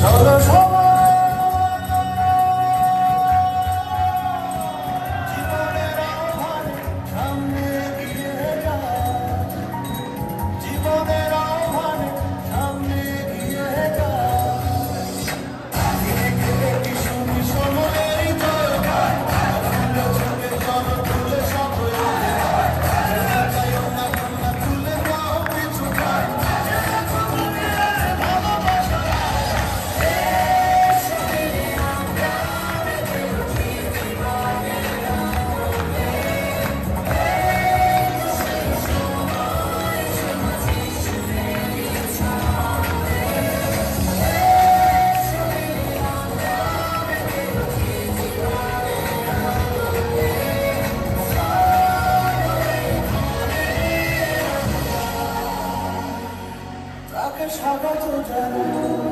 Tell us إشهاقة جنون